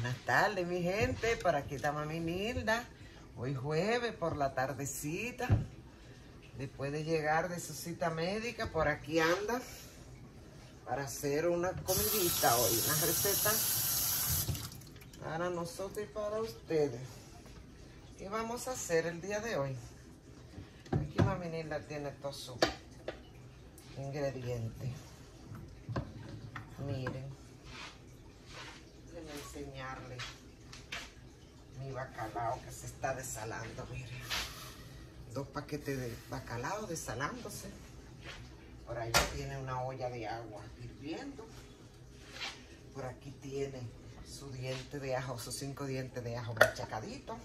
Buenas tardes, mi gente. Por aquí está Mami Nilda. Hoy jueves por la tardecita. Después de llegar de su cita médica, por aquí anda para hacer una comidita hoy, una receta para nosotros y para ustedes. ¿Qué vamos a hacer el día de hoy? Aquí Mami Nilda tiene todos sus ingredientes. Miren enseñarle mi bacalao que se está desalando, miren. Dos paquetes de bacalao desalándose. Por ahí tiene una olla de agua hirviendo. Por aquí tiene su diente de ajo, sus cinco dientes de ajo machacadito.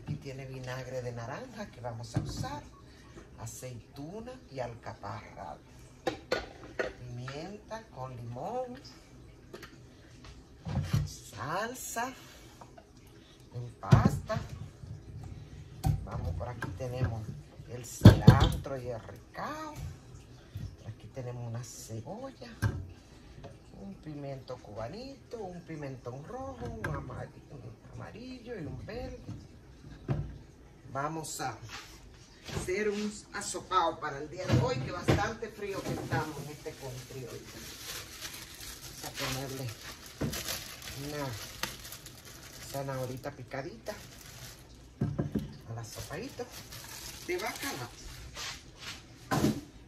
Aquí tiene vinagre de naranja que vamos a usar. Aceituna y alcaparra. Pimienta con limón salsa en pasta. Vamos, por aquí tenemos el cilantro y el recao. Aquí tenemos una cebolla, un pimiento cubanito, un pimentón rojo, un amarillo y un verde. Vamos a hacer un asopado para el día de hoy, que bastante frío que estamos en este country. Vamos a ponerle una zanahorita picadita a la sopadito de bacalao.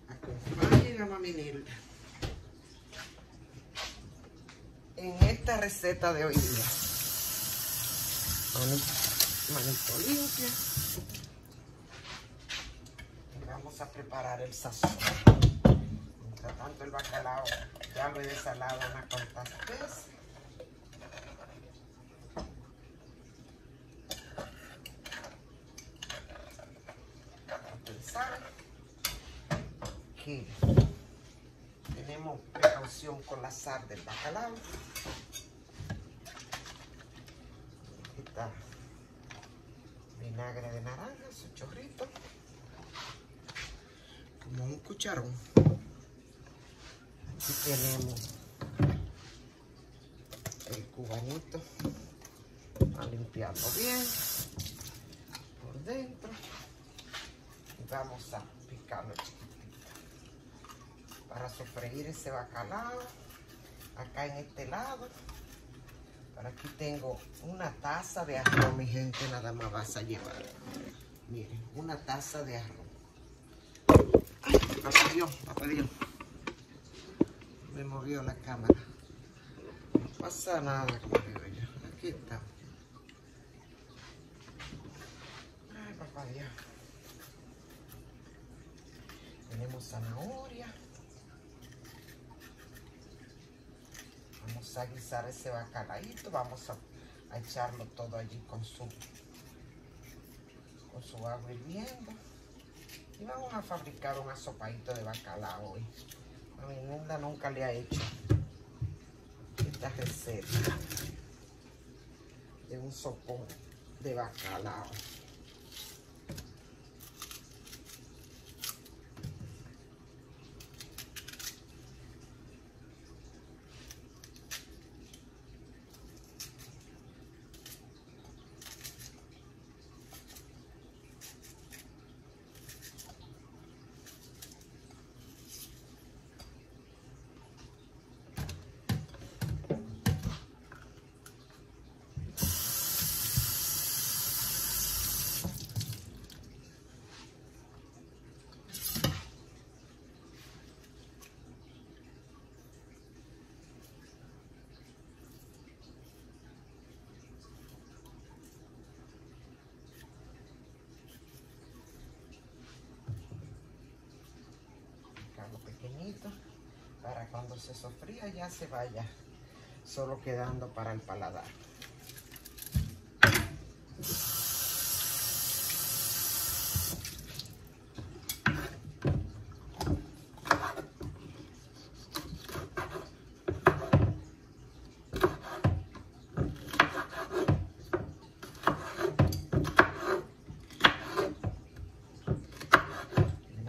Acompañen a Mami Nilda en esta receta de hoy día. Manito, limpia. Y vamos a preparar el sazón. Mientras tanto el bacalao ya lo he desalado unas cuantas veces. Que tenemos precaución con la sal del bacalao. Aquí está vinagre de naranja, su chorrito, como un cucharón. Aquí tenemos el cubanito a limpiarlo bien por dentro y vamos a picarlo para sofreír ese bacalao. Acá en este lado. Por aquí tengo una taza de arroz, mi gente, nada más vas a llevar. Miren, una taza de arroz. Ay, papá Dios, papá Dios. Me movió la cámara. No pasa nada, como digo. Aquí está. Ay, papá Dios. Tenemos zanahoria. Vamos a guisar ese bacalaíto. Vamos a, echarlo todo allí con su, con su agua hirviendo. Y vamos a fabricar un asopadito de bacalao hoy. A mi nunda nunca le ha hecho esta receta de un sopón de bacalao. Para cuando se sofría ya se vaya solo quedando para el paladar.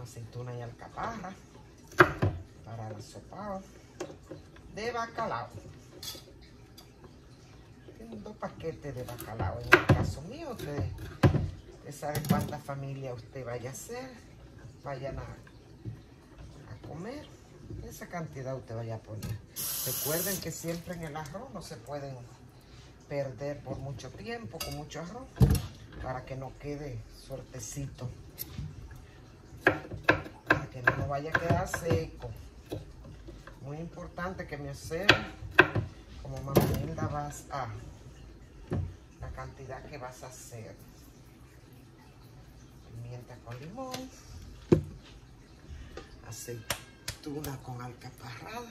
aceituna y alcaparra para el sopado de bacalao. dos paquetes de bacalao. En el caso mío, usted, usted sabe cuánta familia usted vaya a hacer, vayan a, a comer. Esa cantidad usted vaya a poner. Recuerden que siempre en el arroz no se pueden perder por mucho tiempo con mucho arroz para que no quede suertecito. Para que no vaya a quedar seco. Muy importante que me observen como merienda vas a la cantidad que vas a hacer. Pimienta con limón, aceituna con alcaparrada.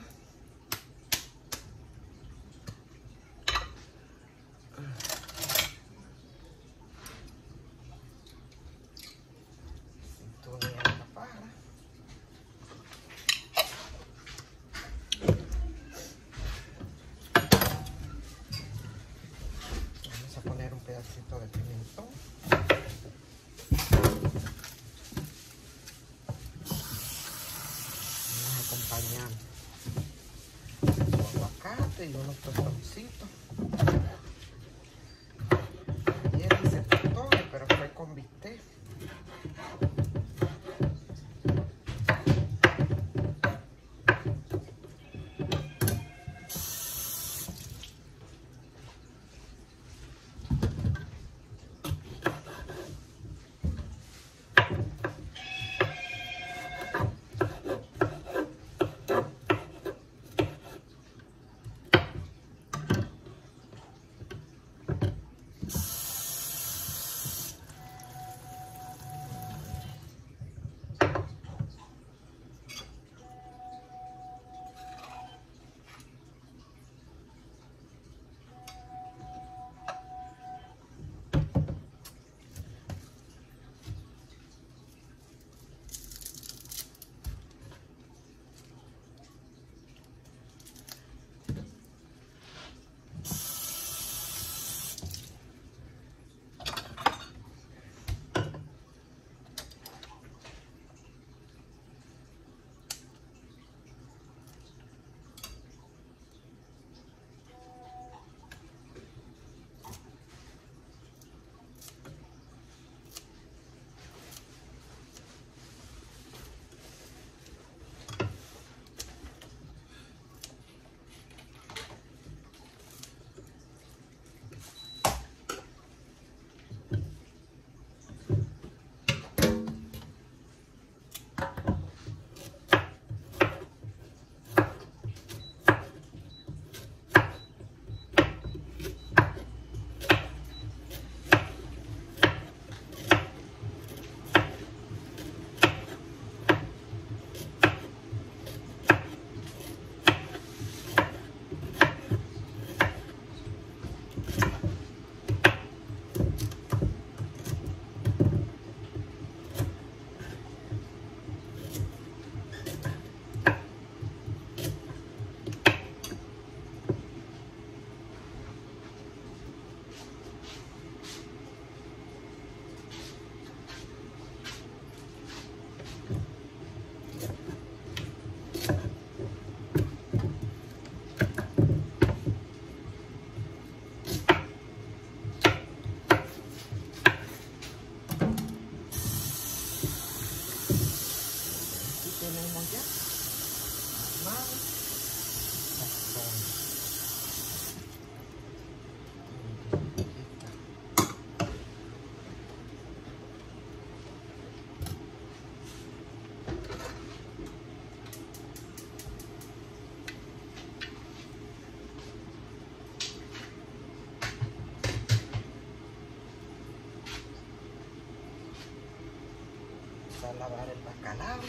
A lavar el bacalao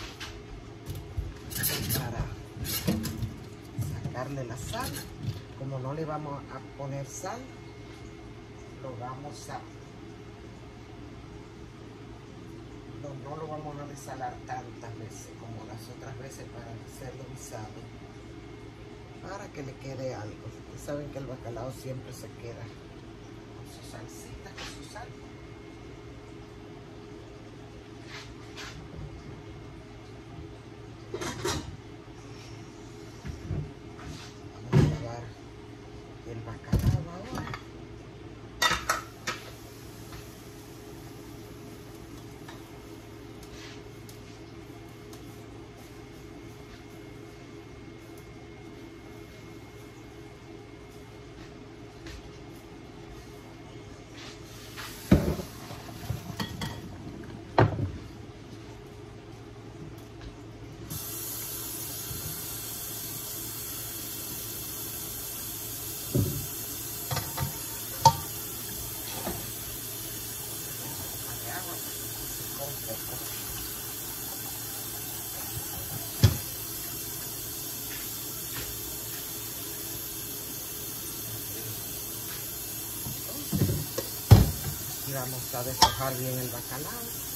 para sacarle la sal. Como no le vamos a poner sal, lo vamos a no, lo vamos a desalar tantas veces como las otras veces para hacerlo guisado. Para que le quede algo. Ustedes saben que el bacalao siempre se queda con su salsita, con su sal. Vamos a lavar el bacalao ahora. Vamos a deshojar bien el bacalao.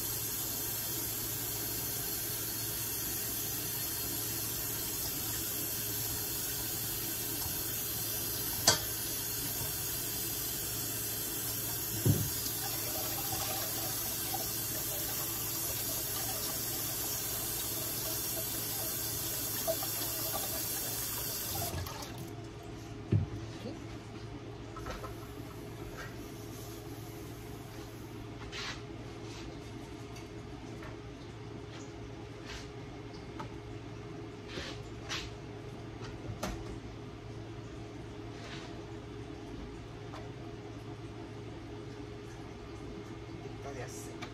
de aceite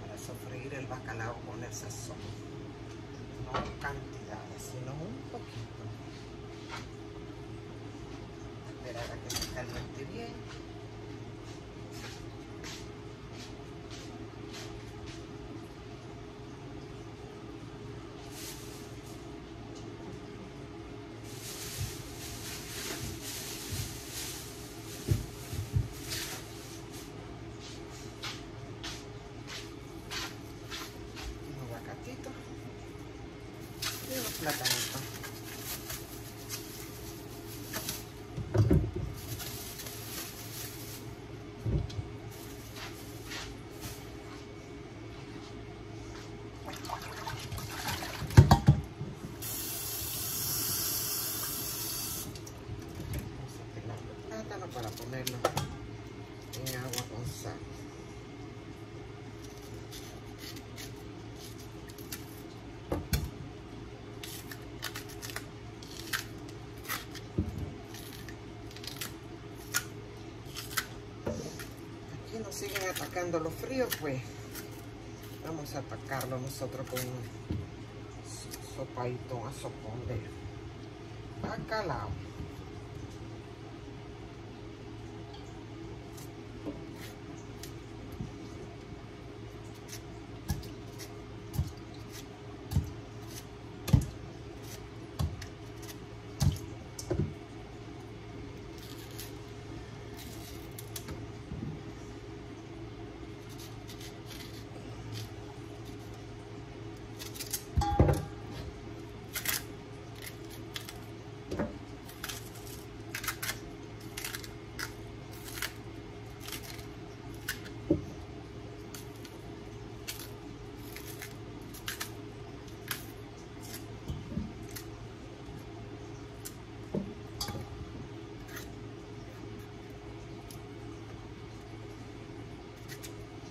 para sofreír el bacalao con el sazón no cantidades sino un poquito esperar a que se caliente bien unos aguacatitos y unos platanitos. Vamos a pelar el plátano para ponerlo en agua con sal. Aquí nos siguen atacando los fríos, pues vamos a atacarlo nosotros con un sopaito, a sopón de bacalao.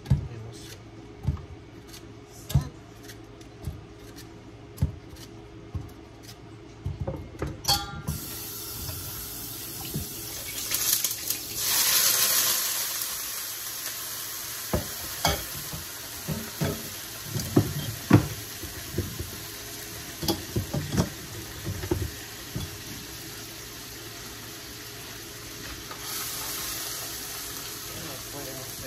Ponemos sal. No pueden observar.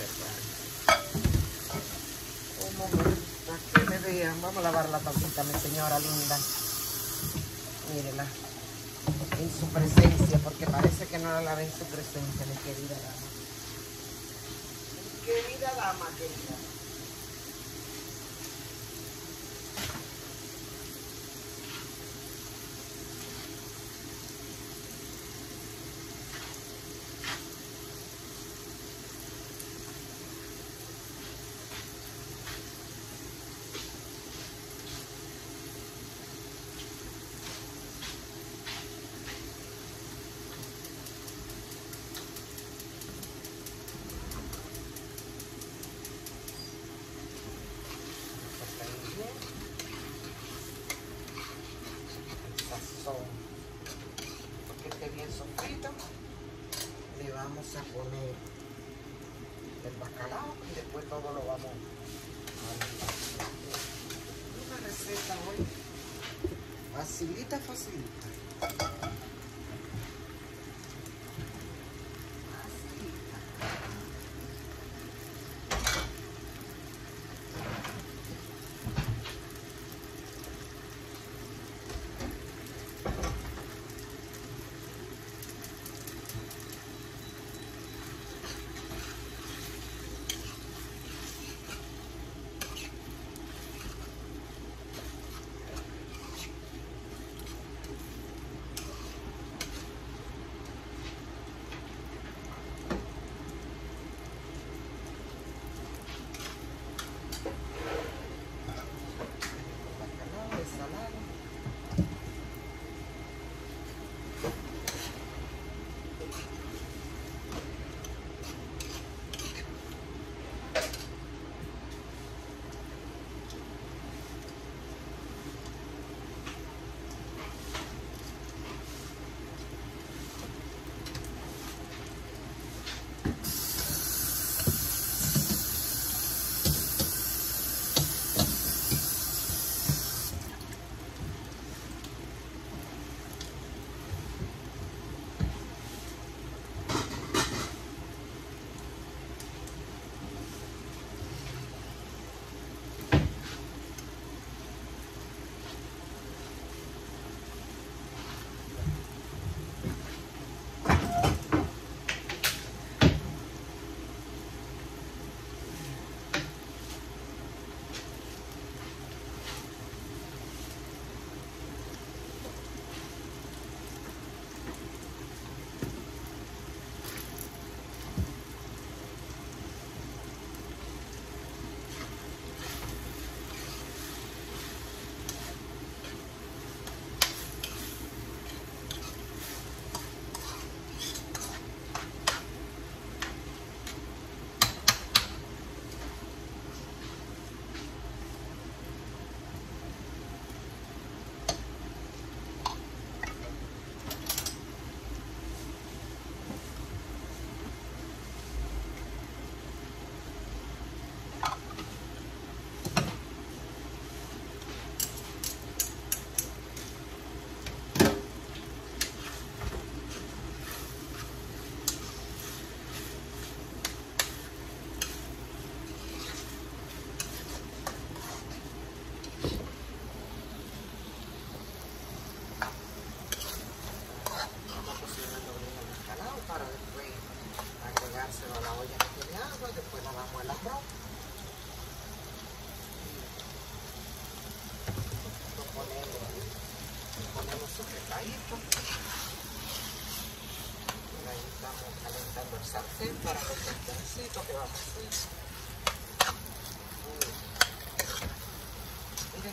Un momento, me vean. Vamos a lavar la tacita, mi señora linda. Mírela. En su presencia, porque parece que no la lavé en su presencia, mi querida dama. Mi querida dama, querida. Sofreír bien. El sazón. Porque esté bien sofrito. Le vamos a poner el bacalao y todo lo vamos a. Una receta hoy facilita, facilita.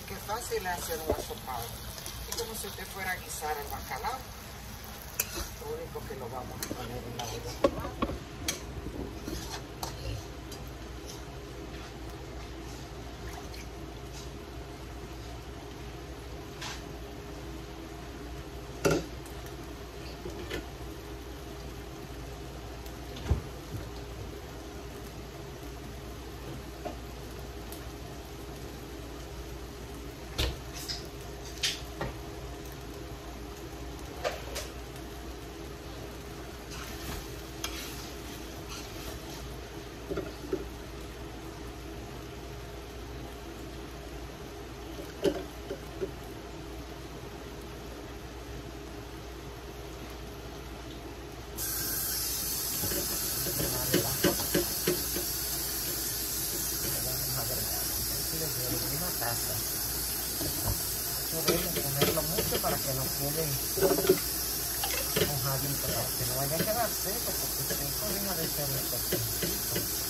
Qué fácil es hacer un asopado. Es como si usted fuera a guisar el bacalao. Lo único que lo vamos a poner en la olla. ponerlo mucho para que no quede mojadito, para que no vaya a quedar seco, porque seco deja de ser el una o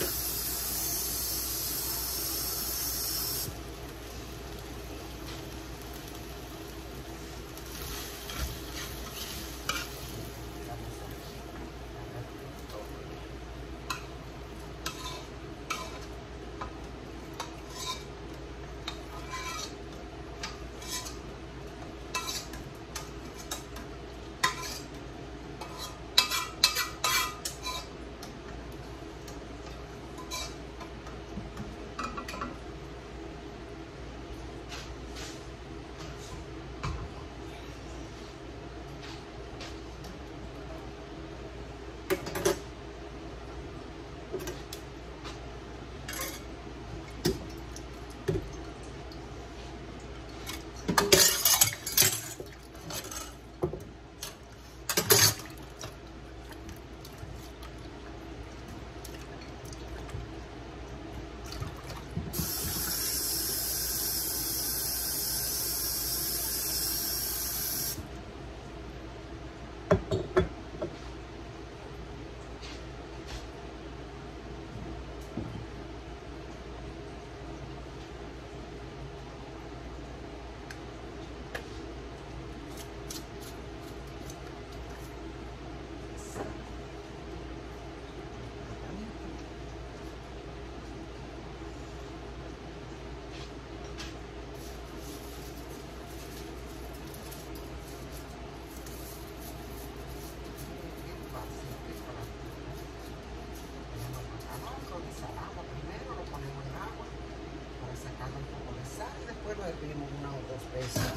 dos veces.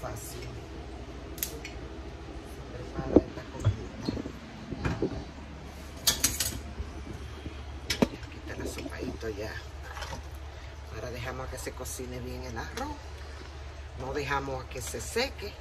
fácil. Prepara esta comida. Ya. Ahora dejamos a que se cocine bien el arroz. No dejamos a que se seque.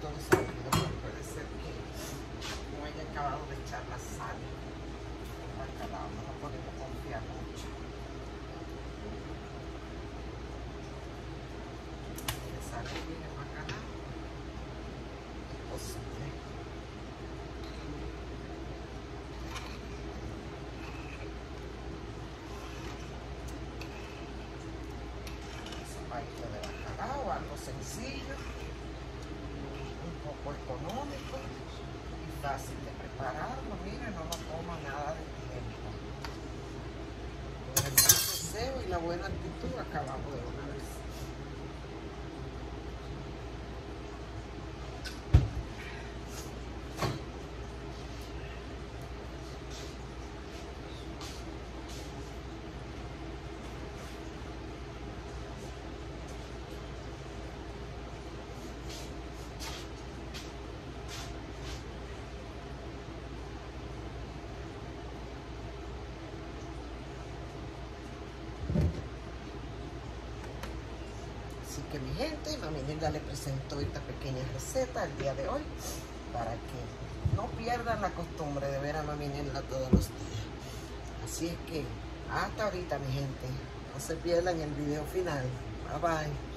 Pero puede ser que no haya acabado de echar la sal. al bacalao, no podemos confiar mucho. Le sale bien el bacalao. Es posible. Zapatito de bacalao, algo sencillo, poco económico y fácil de prepararlo. Miren, no nos toma nada de tiempo. Con el buen deseo y la buena actitud acabamos de una mi gente, Mami Nilda le presentó esta pequeña receta el día de hoy para que no pierdan la costumbre de ver a Mami Nilda todos los días. Así es que hasta ahorita mi gente, no se pierdan el video final. Bye bye.